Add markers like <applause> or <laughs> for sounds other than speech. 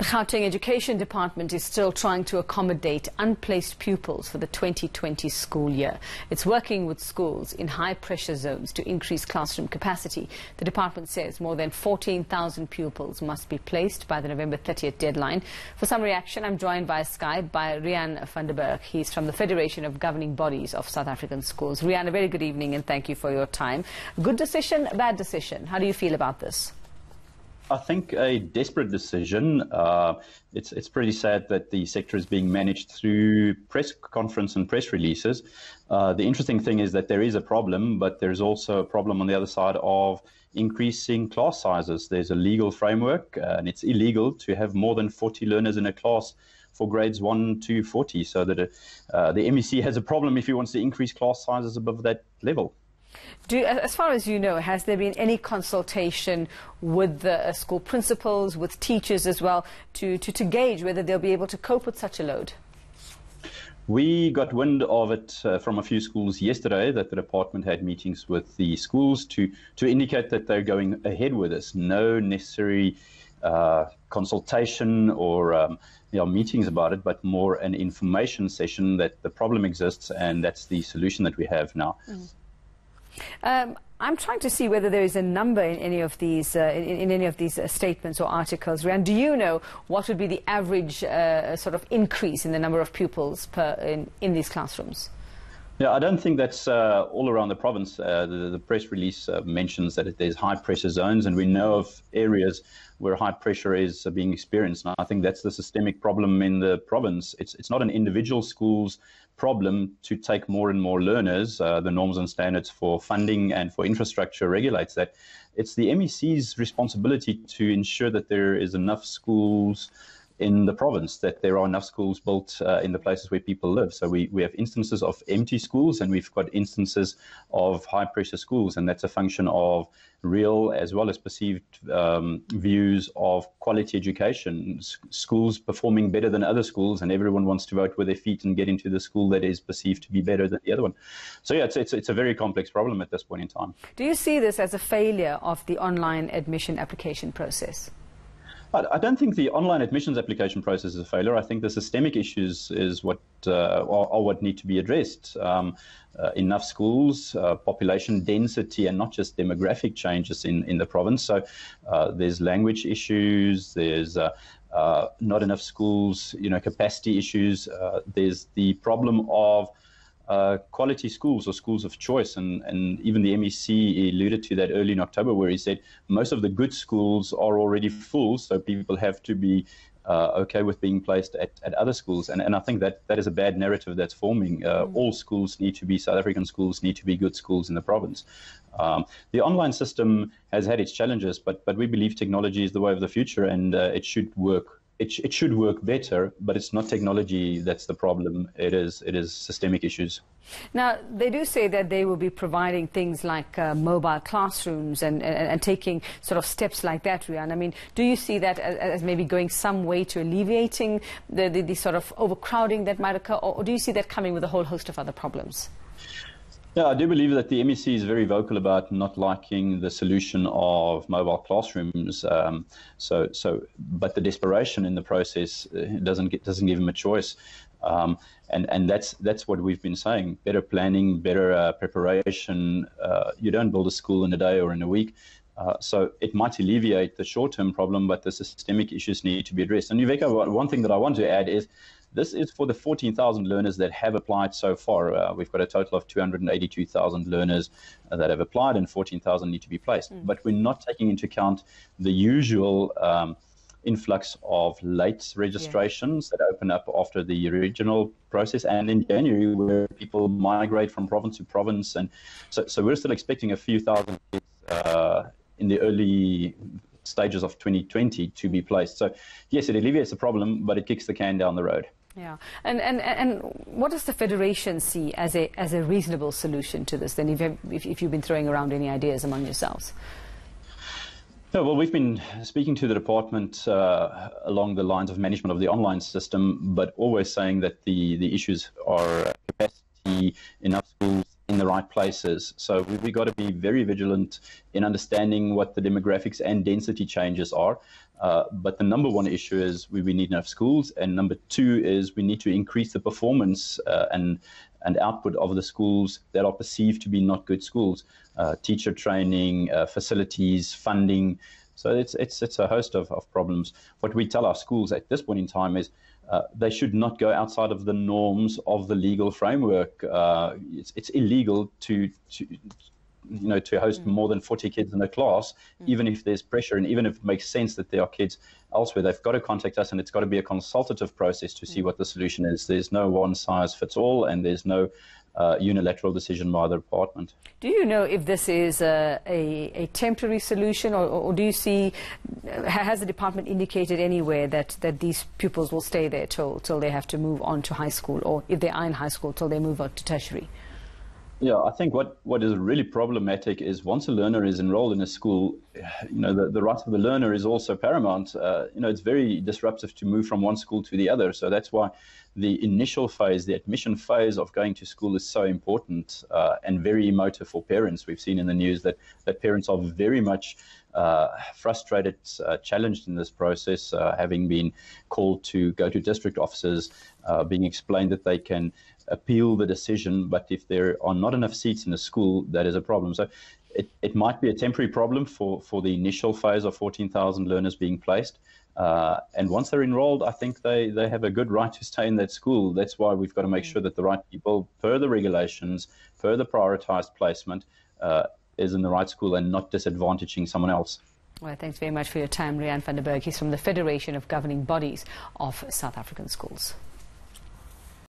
The Gauteng Education Department is still trying to accommodate unplaced pupils for the 2020 school year. It's working with schools in high pressure zones to increase classroom capacity. The department says more than 14,000 pupils must be placed by the November 30th deadline. For some reaction, I'm joined via Skype by Riaan van der Bergh. He's from the Federation of Governing Bodies of South African Schools. Riaan, a very good evening and thank you for your time. Good decision, bad decision. How do you feel about this? I think a desperate decision. Uh, it's it's pretty sad that the sector is being managed through press conference and press releases. Uh, the interesting thing is that there is a problem, but there's also a problem on the other side of increasing class sizes. There's a legal framework, uh, and it's illegal to have more than 40 learners in a class for grades 1 to 40. So that uh, the MEC <laughs> has a problem if he wants to increase class sizes above that level. Do, as far as you know, has there been any consultation with the uh, school principals, with teachers as well, to, to, to gauge whether they'll be able to cope with such a load? We got wind of it uh, from a few schools yesterday that the department had meetings with the schools to, to indicate that they're going ahead with this. No necessary uh, consultation or um, you know, meetings about it, but more an information session that the problem exists and that's the solution that we have now. Mm. Um, I'm trying to see whether there is a number in any of these uh, in, in, any of these uh, statements or articles. Rand, do you know what would be the average uh, sort of increase in the number of pupils per in, in these classrooms? Yeah, I don't think that's uh, all around the province. Uh, the, the, press release uh, mentions that there's high pressure zones, and we know of areas where high pressure is being experienced. And I think that's the systemic problem in the province. It's it's not an individual school's problem to take more and more learners. Uh, the norms and standards for funding and for infrastructure regulates that. It's the MEC's responsibility to ensure that there is enough schools in the province that there are enough schools built uh, in the places where people live. So we, we have instances of empty schools and we've got instances of high pressure schools, and that's a function of real as well as perceived um, views of quality education. S- schools performing better than other schools, and everyone wants to vote with their feet and get into the school that is perceived to be better than the other one. So yeah, it's, it's, it's a very complex problem at this point in time. Do you see this as a failure of the online admission application process? I don't think the online admissions application process is a failure. I think the systemic issues is what uh, are, are, what need to be addressed. Um, uh, enough schools, uh, population density, and not just demographic changes in, in the province. So uh, there's language issues. There's uh, uh, not enough schools. You know, capacity issues. there's the problem of uh, quality schools or schools of choice. And, and even the MEC alluded to that early in October, where he said most of the good schools are already full, so people have to be uh, okay with being placed at, at other schools. And, and I think that that is a bad narrative that's forming. Uh, mm. All schools need to be, South African schools need to be good schools in the province. Um, the online system has had its challenges, but, but we believe technology is the way of the future and uh, it should work it, it should work better, but it's not technology that's the problem. It is it is systemic issues. Now they do say that they will be providing things like uh, mobile classrooms and, and, and taking sort of steps like that, Riaan. I mean, do you see that as, as maybe going some way to alleviating the, the, the, sort of overcrowding that might occur, or, or do you see that coming with a whole host of other problems? Yeah, I do believe that the MEC is very vocal about not liking the solution of mobile classrooms. Um, so, so, but the desperation in the process uh, doesn't get, doesn't give him a choice. Um, and and that's that's what we've been saying. Better planning, better uh, preparation. Uh, you don't build a school in a day or in a week. Uh, so it might alleviate the short-term problem, but the systemic issues need to be addressed. And Uveka, one thing that I want to add is this is for the 14,000 learners that have applied so far. Uh, we've got a total of 282,000 learners uh, that have applied, and 14,000 need to be placed. Mm. But we're not taking into account the usual. Um, influx of late registrations yeah. that open up after the original process and in January where people migrate from province to province and so, so we're still expecting a few thousand uh, in the early stages of 2020 to be placed. So yes, it alleviates the problem, but it kicks the can down the road. Yeah, and, and and what does the federation see as a as a reasonable solution to this? Then, if, if, if you've been throwing around any ideas among yourselves. Yeah, well, we've been speaking to the department uh, along the lines of management of the online system, but always saying that the, the issues are capacity, enough schools, in the right places. So we've we got to be very vigilant in understanding what the demographics and density changes are. Uh, but the number one issue is we, we, need enough schools, and number two is we need to increase the performance uh, and and output of the schools that are perceived to be not good schools, uh, teacher training, uh, facilities, funding. So it's it's it's a host of, of problems. What we tell our schools at this point in time is. Uh, they should not go outside of the norms of the legal framework. Uh, it's, it's illegal to, to you know, to host mm. more than 40 kids in a class, mm. even if there's pressure and even if it makes sense that there are kids elsewhere, they've got to contact us and it's got to be a consultative process to see mm. what the solution is. There's no one size fits all and there's no uh, unilateral decision by the department. Do you know if this is a, a, a temporary solution or, or, do you see, has the department indicated anywhere that, that these pupils will stay there till, till they have to move on to high school or if they are in high school till they move on to tertiary? Yeah, I think what, what is really problematic is once a learner is enrolled in a school, you know, the, the rights of the learner is also paramount. Uh, you know, it's very disruptive to move from one school to the other. So that's why the initial phase, the admission phase of going to school is so important uh, and very emotive for parents. We've seen in the news that, that parents are very much uh, frustrated, uh, challenged in this process, uh, having been called to go to district offices, uh, being explained that they can appeal the decision, but if there are not enough seats in the school, that is a problem. So it, it might be a temporary problem for, for the initial phase of 14,000 learners being placed. Uh, and once they're enrolled, I think they, they have a good right to stay in that school. That's why we've got to make mm. sure that the right people, per the regulations, per the prioritized placement, uh, is in the right school and not disadvantaging someone else. Well, thanks very much for your time, Riaan van der Bergh. He's from the Federation of Governing Bodies of South African Schools.